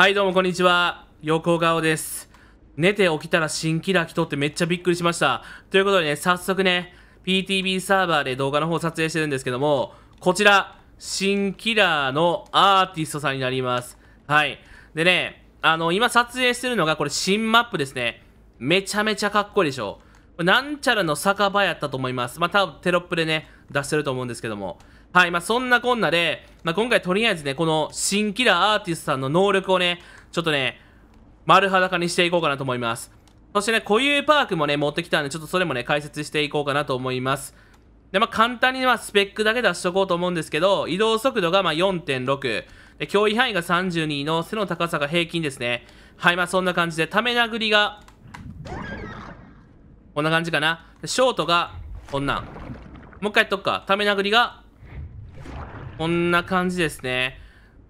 はい、どうもこんにちは。横顔です。寝て起きたら新キラー来とってめっちゃびっくりしました。ということでね、早速ね、PTB サーバーで動画の方撮影してるんですけども、こちら、新キラーのアーティストさんになります。はい。でね、あの、今撮影してるのがこれ新マップですね。めちゃめちゃかっこいいでしょ。なんちゃらの酒場やったと思います。まあ、多分テロップでね、出してると思うんですけども。はい、まあ、そんなこんなで、まあ、今回とりあえずね、この新キラーアーティストさんの能力をね、ちょっとね、丸裸にしていこうかなと思います。そしてね、固有パークもね、持ってきたんで、ちょっとそれもね、解説していこうかなと思います。で、まあ、簡単にまスペックだけ出しとこうと思うんですけど、移動速度がま4.6、で脅威範囲が32の背の高さが平均ですね。はい、まあそんな感じで、ため殴りが、こんな感じかな。ショートが、こんなん。もう一回やっとくか。ため殴りが、こんな感じですね。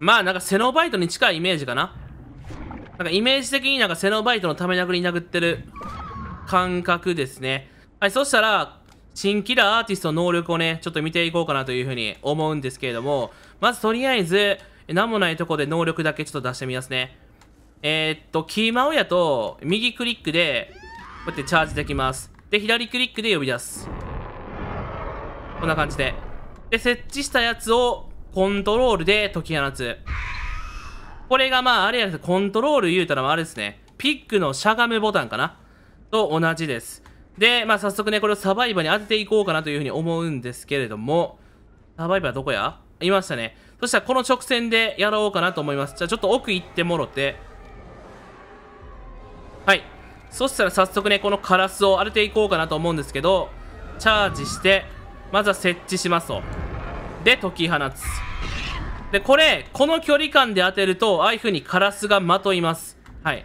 まあなんかセノバイトに近いイメージかな。なんかイメージ的になんかセノバイトのため殴り殴ってる感覚ですね。はい、そしたら、新キラーアーティストの能力をね、ちょっと見ていこうかなというふうに思うんですけれども、まずとりあえず、なんもないとこで能力だけちょっと出してみますね。えー、っと、キーマウやと、右クリックで、こうやってチャージできます。で、左クリックで呼び出す。こんな感じで。で、設置したやつをコントロールで解き放つ。これがまあ、あれやですコントロール言うたらあれですね。ピックのしゃがむボタンかな？と同じです。で、まあ早速ね、これをサバイバーに当てていこうかなというふうに思うんですけれども、サバイバーどこや？いましたね。そしたらこの直線でやろうかなと思います。じゃあちょっと奥行ってもろて。はい。そしたら早速ね、このカラスを当てていこうかなと思うんですけど、チャージして、まずは設置しますと。で、解き放つ。で、これ、この距離感で当てると、ああいう風にカラスがまといます。はい。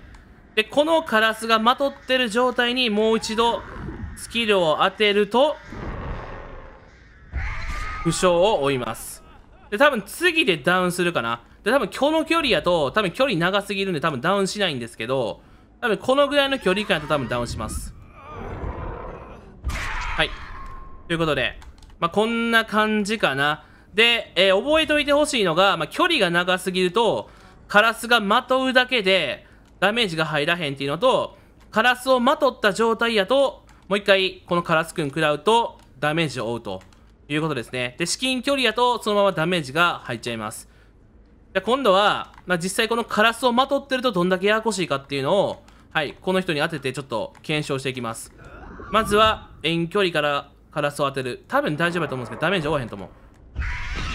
で、このカラスがまとってる状態にもう一度、スキルを当てると、負傷を負います。で、多分次でダウンするかな。で、多分この距離やと、多分距離長すぎるんで多分ダウンしないんですけど、多分このぐらいの距離感やと多分ダウンします。はい。ということで、まあ、こんな感じかな。で、えー覚えておいてほしいのが、まあ、距離が長すぎると、カラスがまとうだけで、ダメージが入らへんっていうのと、カラスをまとった状態やと、もう一回、このカラスくん食らうと、ダメージを負うということですね。で、至近距離やと、そのままダメージが入っちゃいます。で今度は、まあ、実際このカラスをまとってるとどんだけややこしいかっていうのを、はい、この人に当ててちょっと検証していきます。まずは、遠距離からカラスを当てる。多分大丈夫だと思うんですけど、ダメージ負わへんと思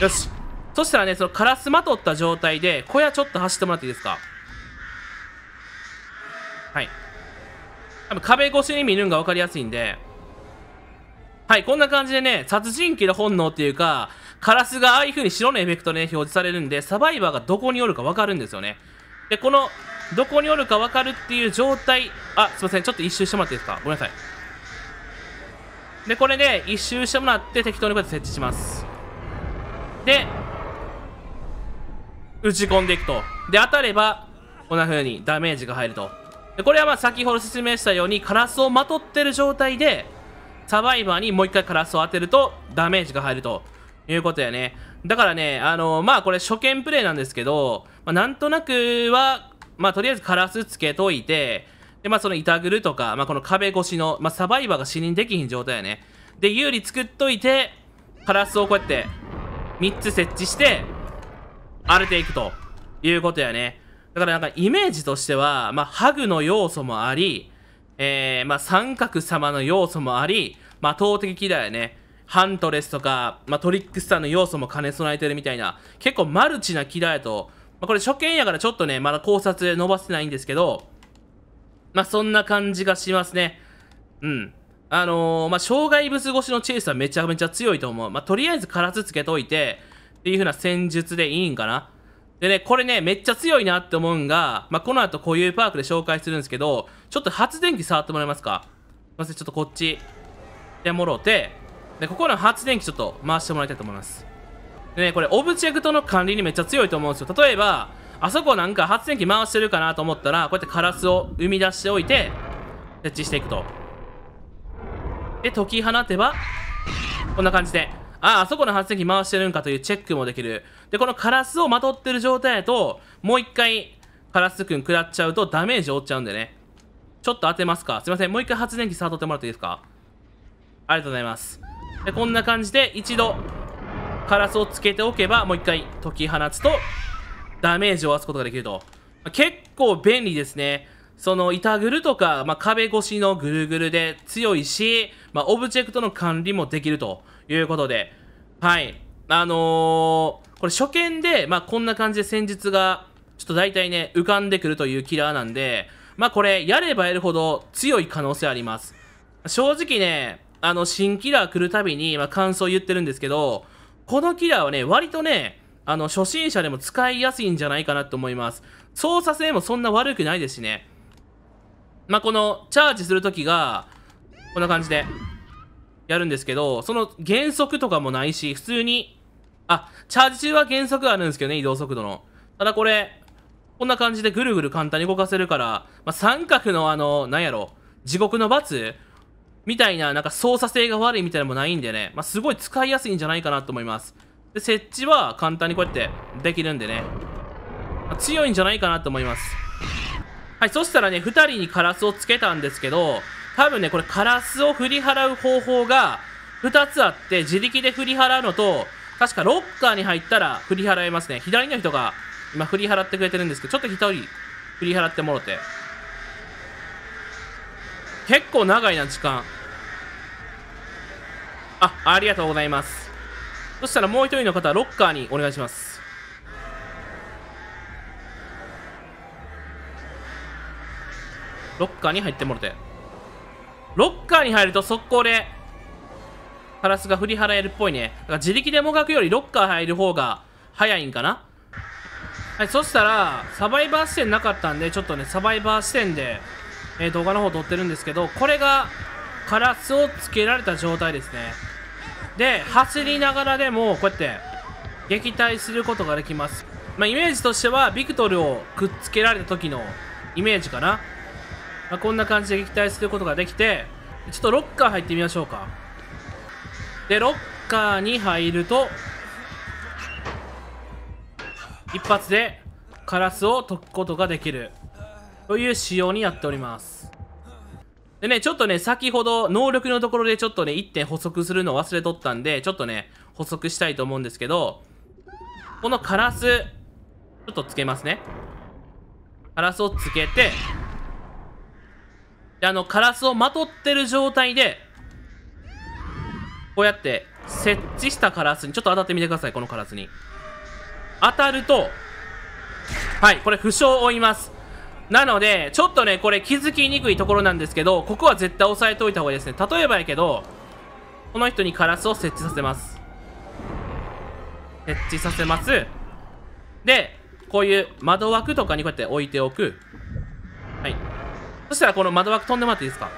う。よし。そしたらね、そのカラスまとった状態で、小屋ちょっと走ってもらっていいですか？はい。多分壁越しに見るんが分かりやすいんで、はい、こんな感じでね、殺人鬼の本能っていうか、カラスがああいう風に白のエフェクト、ね、表示されるんで、サバイバーがどこにおるか分かるんですよね。で、この、どこにおるか分かるっていう状態、あ、すいません、ちょっと一周してもらっていいですか？ごめんなさい。で、これで一周してもらって適当にこうやって設置します。で、打ち込んでいくと。で、当たれば、こんな風にダメージが入ると。で、これはまあ先ほど説明したように、カラスをまとってる状態で、サバイバーにもう一回カラスを当てると、ダメージが入るということやね。だからね、あのまあこれ初見プレイなんですけど、まあ、なんとなくは、まあとりあえずカラスつけといて、で、まあその板ぐるとか、まあこの壁越しの、まあサバイバーが死にできひん状態やね。で、有利作っといて、カラスをこうやって、3つ設置して、当てていくということやね。だからなんかイメージとしては、まあハグの要素もあり、えー、まあ三角様の要素もあり、まあ投擲キラーね。ハントレスとか、まあ、トリックスターの要素も兼ね備えてるみたいな、結構マルチなキラやと、まあ、これ初見やからちょっとね、まだ考察伸ばせないんですけど、まあそんな感じがしますね。うん。あのー、まあ障害物越しのチェイスはめちゃめちゃ強いと思う。まあとりあえずカラスつけといて、っていう風な戦術でいいんかな。でね、これね、めっちゃ強いなって思うんが、まあこの後固有パークで紹介するんですけど、ちょっと発電機触ってもらえますか？すいません、ちょっとこっち、でもろて、で、ここの発電機ちょっと回してもらいたいと思います。でね、これオブジェクトの管理にめっちゃ強いと思うんですよ。例えば、あそこなんか発電機回してるかなと思ったら、こうやってカラスを生み出しておいて、設置していくと。で、解き放てば、こんな感じで、あ、あそこの発電機回してるんかというチェックもできる。で、このカラスをまとってる状態だと、もう一回、カラスくん食らっちゃうとダメージ負っちゃうんでね。ちょっと当てますか。すいません。もう一回発電機触ってもらっていいですか？ありがとうございます。で、こんな感じで一度カラスをつけておけば、もう一回解き放つとダメージを負わすことができると。結構便利ですね。その板ぐるとか、まあ、壁越しのぐるぐるで強いし、まあ、オブジェクトの管理もできるということで、はい。あのー、これ初見で、まあ、こんな感じで戦術が、ちょっと大体ね、浮かんでくるというキラーなんで、まあ、これ、やればやるほど強い可能性あります。正直ね、あの、新キラー来るたびに、まあ、感想言ってるんですけど、このキラーはね、割とね、あの、初心者でも使いやすいんじゃないかなと思います。操作性もそんな悪くないですしね。まあ、この、チャージするときが、こんな感じで、やるんですけど、その減速とかもないし、普通に、あ、チャージ中は減速あるんですけどね、移動速度の。ただこれ、こんな感じでぐるぐる簡単に動かせるから、まあ、三角のあの、なんやろ、地獄の罰みたいな、なんか操作性が悪いみたいなのもないんでね、まあ、すごい使いやすいんじゃないかなと思います。で、設置は簡単にこうやってできるんでね、強いんじゃないかなと思います。はい、そしたらね、2人にカラスをつけたんですけど、多分ね、これカラスを振り払う方法が2つあって、自力で振り払うのと、確かロッカーに入ったら振り払えますね。左の人が今振り払ってくれてるんですけど、ちょっと1人振り払ってもろて。結構長いな、時間。あ、ありがとうございます。そしたらもう1人の方は、ロッカーにお願いします。ロッカーに入ってもろて。ロッカーに入ると速攻で、カラスが振り払えるっぽいね。だから自力でもがくよりロッカー入る方が早いんかなはい、そしたら、サバイバー視点なかったんで、ちょっとね、サバイバー視点で、えー、動画の方撮ってるんですけど、これが、カラスをつけられた状態ですね。で、走りながらでも、こうやって、撃退することができます。まあ、イメージとしては、ビクトルをくっつけられた時のイメージかな。まあ、こんな感じで撃退することができて、ちょっとロッカー入ってみましょうか。で、ロッカーに入ると、一発でカラスを解くことができる。という仕様になっております。でね、ちょっとね、先ほど能力のところでちょっとね、1点補足するの忘れとったんで、ちょっとね、補足したいと思うんですけど、このカラス、ちょっとつけますね。カラスをつけて、で、あの、カラスをまとってる状態で、こうやって設置したカラスに、ちょっと当たってみてください、このカラスに。当たると、はい、これ負傷を負います。なので、ちょっとね、これ気づきにくいところなんですけど、ここは絶対押さえておいた方がいいですね。例えばやけど、この人にカラスを設置させます。設置させます。で、こういう窓枠とかにこうやって置いておく。はい。そしたらこの窓枠飛んでもらっていいですか？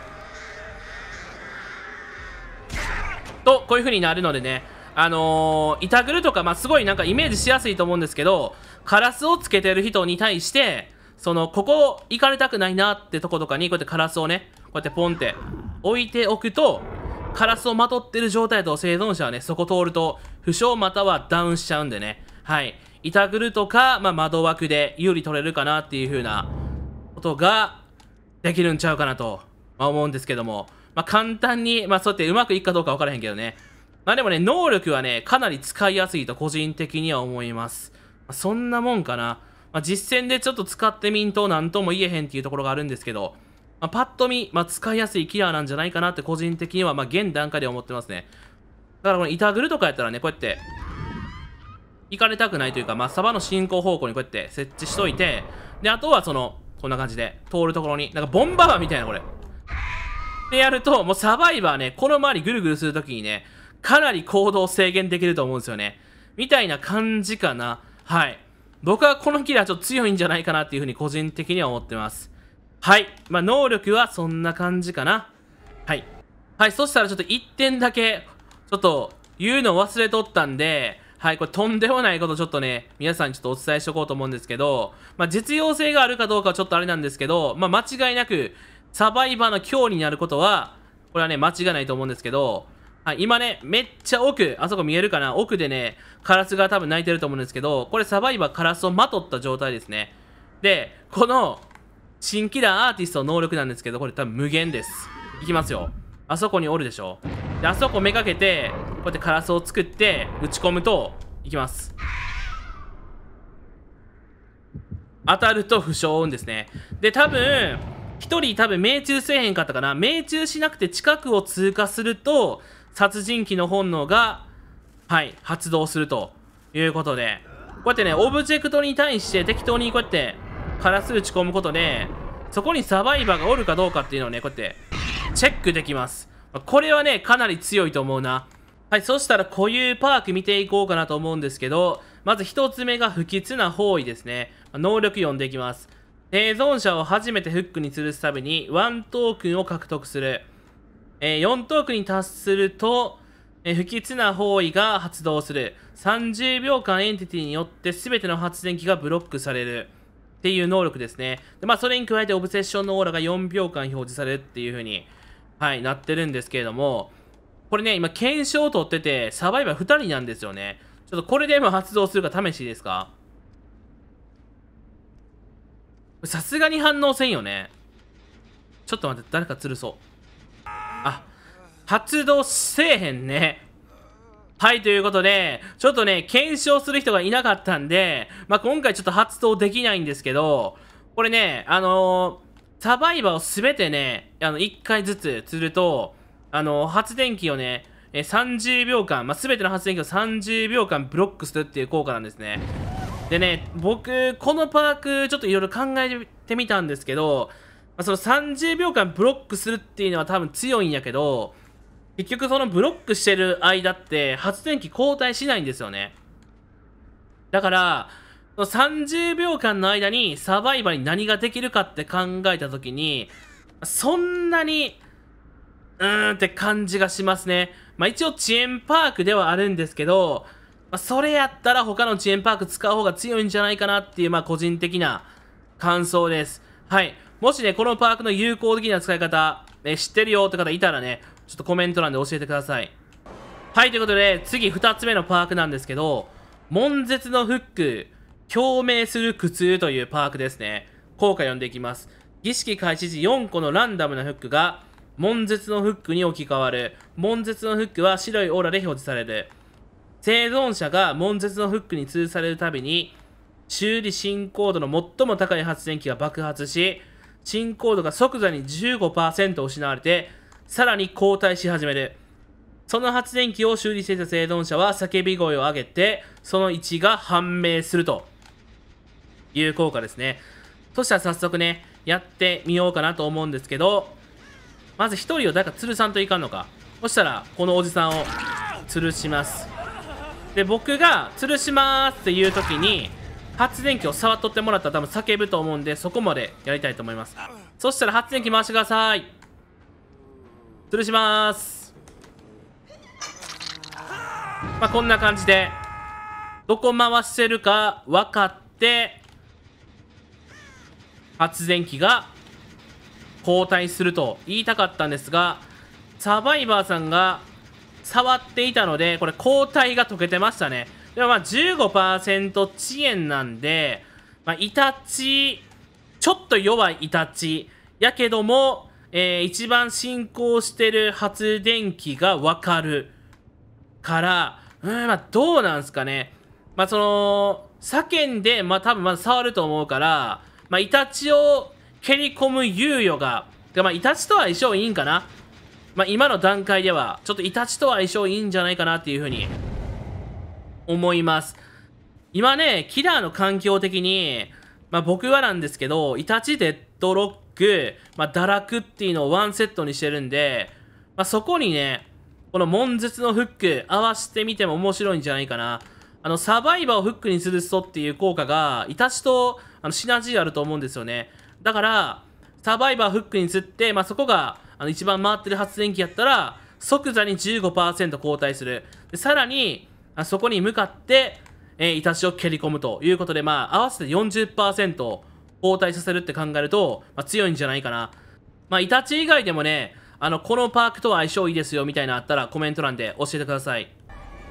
と、こういう風になるのでね、あのー、板ぐるとか、まあ、すごいなんかイメージしやすいと思うんですけど、カラスをつけてる人に対して、その、ここ行かれたくないなってとことかに、こうやってカラスをね、こうやってポンって置いておくと、カラスをまとってる状態と生存者はね、そこ通ると、負傷またはダウンしちゃうんでね、はい。板ぐるとか、まあ、窓枠で有利取れるかなっていう風なことが、できるんちゃうかなと、まあ、思うんですけども、まあ、簡単に、まあ、そうやってうまくいくかどうか分からへんけどね。まあでもね、能力はね、かなり使いやすいと個人的には思います。まあ、そんなもんかな。まあ、実戦でちょっと使ってみんと何とも言えへんっていうところがあるんですけど、まあ、パッと見、まあ、使いやすいキラーなんじゃないかなって個人的には、まあ、現段階で思ってますね。だからこの板ぐるとかやったらね、こうやって、行かれたくないというか、まあ、サバの進行方向にこうやって設置しといて、で、あとはその、こんな感じで、通るところに、なんかボンバーみたいな、これ。でやると、もうサバイバーね、この周りぐるぐるするときにね、かなり行動制限できると思うんですよね。みたいな感じかな。はい。僕はこのキラーちょっと強いんじゃないかなっていうふうに個人的には思ってます。はい。まあ、能力はそんな感じかな。はい。はい、そしたらちょっと1点だけ、ちょっと言うの忘れとったんで、はい、これとんでもないことちょっとね、皆さんにちょっとお伝えしとこうと思うんですけど、まあ、実用性があるかどうかはちょっとあれなんですけど、まあ、間違いなく、サバイバーの強になることは、これはね、間違いないと思うんですけど、はい、今ね、めっちゃ奥、あそこ見えるかな？奥でね、カラスが多分泣いてると思うんですけど、これサバイバーカラスをまとった状態ですね。で、この、新キラーアーティストの能力なんですけど、これ多分無限です。いきますよ。あそこにおるでしょ。で、あそこめがけて、こうやってカラスを作って、打ち込むと、いきます。当たると負傷を負うんですね。で、多分、1人多分命中せえへんかったかな？命中しなくて近くを通過すると、殺人鬼の本能が、はい、発動するということで、こうやってね、オブジェクトに対して適当にこうやって、カラス打ち込むことで、そこにサバイバーがおるかどうかっていうのをね、こうやってチェックできます。これはね、かなり強いと思うな。はい、そしたら固有パーク見ていこうかなと思うんですけど、まず一つ目が不吉な方位ですね。能力読んでいきます。生存者を初めてフックに吊るすために1トークンを獲得する。えー、4トークに達すると、えー、不吉な方位が発動する。30秒間エンティティによって全ての発電機がブロックされる。っていう能力ですね。でまあ、それに加えてオブセッションのオーラが4秒間表示されるっていう風に、はい、なってるんですけれども、これね、今、検証を取ってて、サバイバー2人なんですよね。ちょっとこれで今発動するか試しいいですか？さすがに反応せんよね。ちょっと待って、誰か吊るそう。あ、発動せえへんね。はい、ということで、ちょっとね、検証する人がいなかったんで、まあ、今回ちょっと発動できないんですけど、これね、あのー、サバイバーをすべてね、あの、1回ずつ釣ると、あのー、発電機をね、え30秒間、まあ、全ての発電機を30秒間ブロックするっていう効果なんですね。でね、僕、このパーク、ちょっといろいろ考えてみたんですけど、あ、その30秒間ブロックするっていうのは多分強いんやけど、結局そのブロックしてる間って発電機交代しないんですよね。だから、その30秒間の間にサバイバーに何ができるかって考えた時に、そんなに、うーんって感じがしますね。まあ一応遅延パークではあるんですけど、まあ、それやったら他の遅延パーク使う方が強いんじゃないかなっていう、まあ個人的な感想です。はい。もしね、このパークの有効的な使い方、ね、知ってるよって方いたらね、ちょっとコメント欄で教えてください。はい、ということで、次2つ目のパークなんですけど、悶絶のフック、共鳴する苦痛というパークですね。効果読んでいきます。儀式開始時4個のランダムなフックが、悶絶のフックに置き換わる。悶絶のフックは白いオーラで表示される。生存者が悶絶のフックに通されるたびに、修理進行度の最も高い発電機が爆発し、進行度が即座に15%失われて、さらに後退し始める。その発電機を修理していた生存者は叫び声を上げて、その位置が判明するという効果ですね。そしたら早速ね、やってみようかなと思うんですけど、まず1人を誰か吊るさんといかんのか。そしたら、このおじさんを吊るします。で、僕が吊るしますっていう時に、発電機を触っとってもらったら多分叫ぶと思うんで、そこまでやりたいと思います。そしたら発電機回してください。吊るしますまあこんな感じでどこ回してるか分かって発電機が交代すると言いたかったんですがサバイバーさんが触っていたのでこれ交代が解けてましたねでもまあ15%遅延なんで、まあ、イタチちょっと弱いイタチやけどもえー、一番進行してる発電機がわかるから、うん、まあ、どうなんすかね。まあ、その、叫んで、まあ、多分まず触ると思うから、まあ、イタチを蹴り込む猶予が、まあ、イタチとは相性いいんかな。まあ、今の段階では、ちょっとイタチとは相性いいんじゃないかなっていうふうに、思います。今ね、キラーの環境的に、まあ、僕はなんですけど、イタチデッドロック、まあ、堕落っていうのをワンセットにしてるんで、まあ、そこにね、この悶絶のフック合わせてみても面白いんじゃないかな。あの、サバイバーをフックにするとっていう効果が、イタチとあのシナジーあると思うんですよね。だから、サバイバーフックに釣って、まあ、そこがあの一番回ってる発電機やったら、即座に15%交代する。でさらに、そこに向かって、えー、イタチを蹴り込むということで、まあ、合わせて40%交代させるって考えると、まあ、強いんじゃないかな。まあ、イタチ以外でもね、あの、このパークとは相性いいですよみたいなあったらコメント欄で教えてください。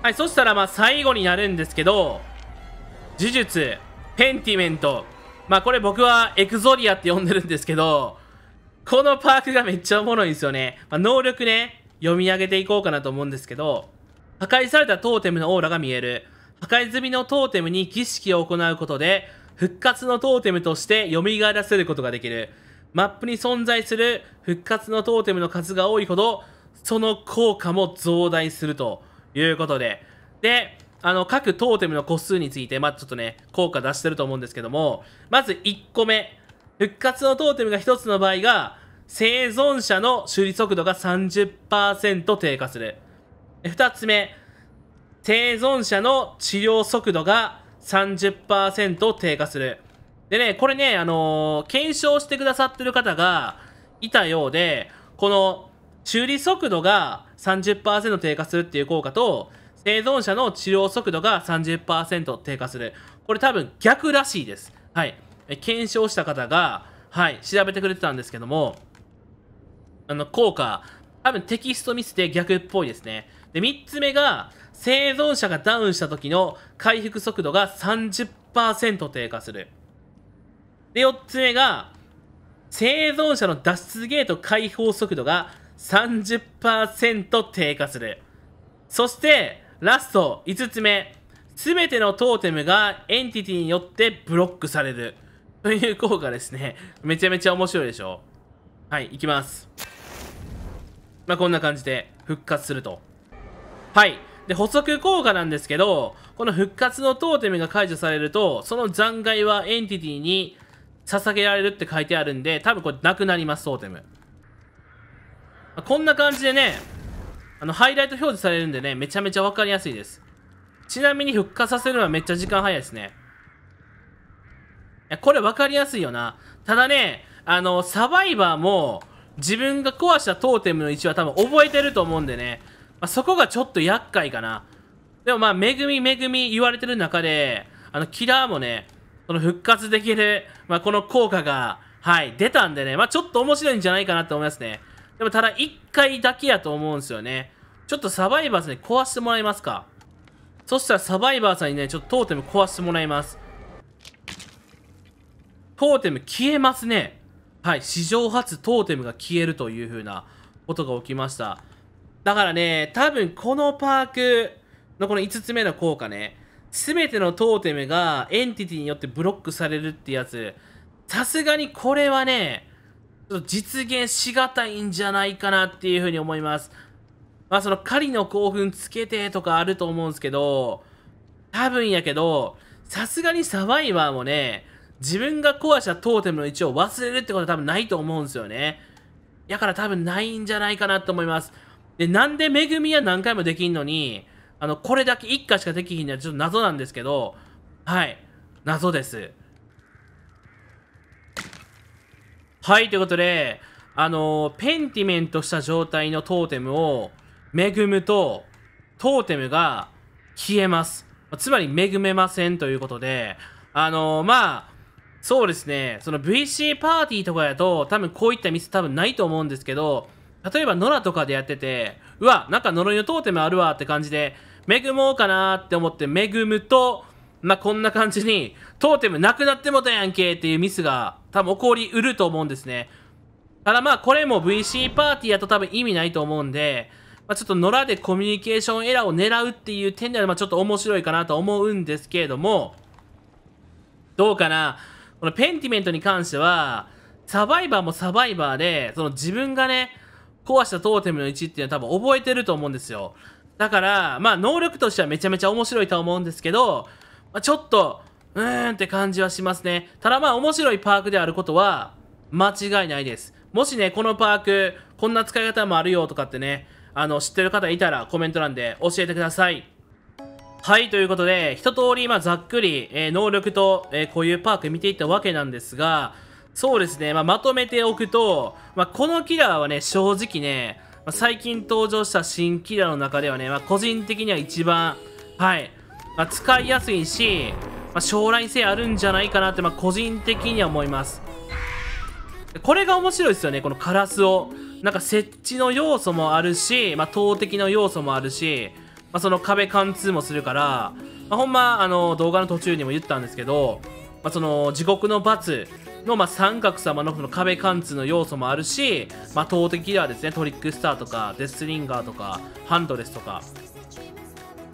はい、そしたらまあ最後になるんですけど、呪術、ペンティメント、まあこれ僕はエクゾリアって呼んでるんですけど、このパークがめっちゃおもろいんですよね。まあ、能力ね、読み上げていこうかなと思うんですけど、破壊されたトーテムのオーラが見える。破壊済みのトーテムに儀式を行うことで、復活のトーテムとして蘇らせることができる。マップに存在する復活のトーテムの数が多いほど、その効果も増大するということで。で、あの、各トーテムの個数について、まあ、ちょっとね、効果出してると思うんですけども、まず1個目。復活のトーテムが1つの場合が、生存者の修理速度が30%低下する。2つ目。生存者の治療速度が30%低下する。でね、これね、あのー、検証してくださってる方がいたようで、この修理速度が30%低下するっていう効果と、生存者の治療速度が30%低下する。これ多分逆らしいです。はい。検証した方が、はい、調べてくれてたんですけども、あの、効果、多分テキストミスで逆っぽいですね。で、3つ目が、生存者がダウンした時の回復速度が30%低下する。で、4つ目が、生存者の脱出ゲート解放速度が30%低下する。そして、ラスト5つ目。すべてのトーテムがエンティティによってブロックされる。という効果ですね。めちゃめちゃ面白いでしょ。はい、いきます。まあ、こんな感じで復活すると。はい。で、補足効果なんですけど、この復活のトーテムが解除されると、その残骸はエンティティに捧げられるって書いてあるんで、多分これなくなります、トーテム。こんな感じでね、あの、ハイライト表示されるんでね、めちゃめちゃわかりやすいです。ちなみに復活させるのはめっちゃ時間早いですね。いや、これわかりやすいよな。ただね、あの、サバイバーも、自分が壊したトーテムの位置は多分覚えてると思うんでね。まあ、そこがちょっと厄介かな。でもまあ、恵み恵み言われてる中で、あの、キラーもね、その復活できる、まあ、この効果が、はい、出たんでね、まあ、ちょっと面白いんじゃないかなと思いますね。でも、ただ、1回だけやと思うんですよね。ちょっとサバイバーズに壊してもらえますか？そしたら、サバイバーさんにね、ちょっとトーテム壊してもらいます。トーテム消えますね。はい、史上初トーテムが消えるという風なことが起きました。だからね、多分このパークのこの5つ目の効果ね、すべてのトーテムがエンティティによってブロックされるってやつ、さすがにこれはね、実現しがたいんじゃないかなっていうふうに思います。まあその狩りの興奮つけてとかあると思うんですけど、多分やけど、さすがにサバイバーもね、自分が壊したトーテムの位置を忘れるってことは多分ないと思うんですよね。だから多分ないんじゃないかなと思います。で、なんで恵みは何回もできんのに、あの、これだけ1回しかできひんのはちょっと謎なんですけど、はい。謎です。はい、ということで、あのペンティメントした状態のトーテムを恵むと、トーテムが消えます。つまり恵めませんということで、あのまあ、そうですね、その VC パーティーとかやと、多分こういったミス多分ないと思うんですけど、例えば、野良とかでやってて、うわ、なんか呪いのトーテムあるわって感じで、恵もうかなって思って恵むと、まあ、こんな感じに、トーテムなくなってもたやんけっていうミスが多分起こりうると思うんですね。ただまあ、これも VC パーティーやと多分意味ないと思うんで、まあ、ちょっと野良でコミュニケーションエラーを狙うっていう点では、まあ、ちょっと面白いかなと思うんですけれども、どうかなこのペンティメントに関しては、サバイバーもサバイバーで、その自分がね、壊したトーテムの位置っていうのは多分覚えてると思うんですよ。だから、まあ、能力としてはめちゃめちゃ面白いと思うんですけど、まあ、ちょっと、うーんって感じはしますね。ただまあ、面白いパークであることは、間違いないです。もしね、このパーク、こんな使い方もあるよとかってね、あの、知ってる方いたらコメント欄で教えてください。はい、ということで、一通り、ま、ざっくり、えー、能力と、えー、こういうパーク見ていったわけなんですが、そうですね、まあ、まとめておくと、まあ、このキラーはね、正直ね、まあ、最近登場した新キラーの中ではね、まあ、個人的には一番、はい、まあ、使いやすいし、まあ、将来性あるんじゃないかなって、まあ、個人的には思います。これが面白いですよね、このカラスを。なんか設置の要素もあるし、まあ、投擲の要素もあるし、まあ、その壁貫通もするから、まあ、ほんま、あの、動画の途中にも言ったんですけど、まあ、その地獄の罰の、まあ、三角様のこの壁貫通の要素もあるし、まあ、投擲キラーですねトリックスターとかデスリンガーとかハンドレスとか。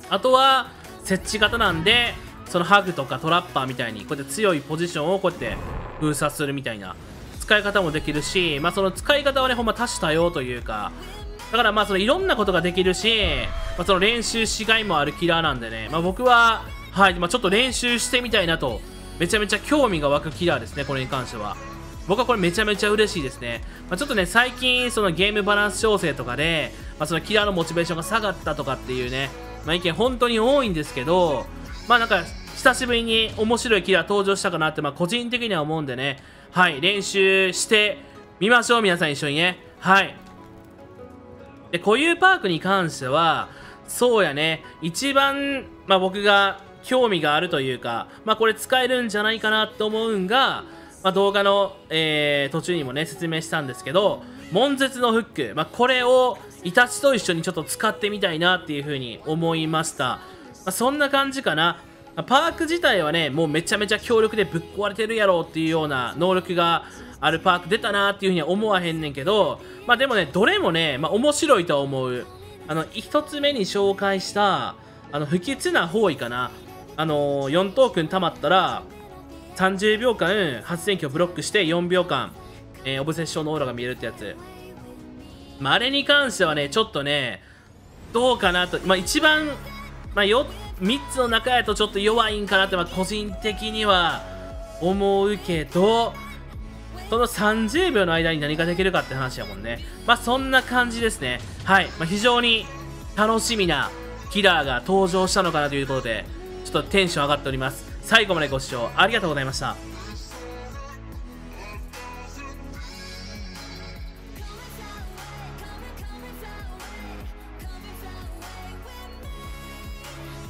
あとは設置型なんでそのハグとかトラッパーみたいにこうやって強いポジションをこうやって封鎖するみたいな使い方もできるし、まあ、その使い方はねほんま多種多様というかだからまあそのいろんなことができるし、まあ、その練習しがいもあるキラーなんでね、まあ、僕は、はいまあ、ちょっと練習してみたいなとめちゃめちゃ興味が湧くキラーですねこれに関しては。僕はこれめちゃめちゃ嬉しいですね、まあ、ちょっとね最近そのゲームバランス調整とかで、まあ、そのキラーのモチベーションが下がったとかっていうね、まあ、意見本当に多いんですけどまあなんか久しぶりに面白いキラー登場したかなって、まあ、個人的には思うんでね。はい練習してみましょう皆さん一緒にね。はい。で固有パークに関してはそうやね。一番、まあ、僕が興味があるというか、まあ、これ使えるんじゃないかなと思うんが、まあ、動画の、えー、途中にもね説明したんですけど悶絶のフック、まあ、これをイタチと一緒にちょっと使ってみたいなっていうふうに思いました、まあ、そんな感じかな。パーク自体はねもうめちゃめちゃ強力でぶっ壊れてるやろうっていうような能力があるパーク出たなっていうふうには思わへんねんけどまあでもねどれもね、まあ、面白いとは思う。あの1つ目に紹介したあの不吉な方位かな。あのー、4トークン溜まったら30秒間発電機をブロックして4秒間、えー、オブセッションのオーラが見えるってやつ、まあ、あれに関してはねちょっとねどうかなと、まあ、一番、まあ、よ3つの中やとちょっと弱いんかなって、まあ、個人的には思うけどその30秒の間に何ができるかって話やもんね。まあそんな感じですね。はい、まあ、非常に楽しみなキラーが登場したのかなということで。ちょっとテンション上がっております。最後までご視聴ありがとうございました。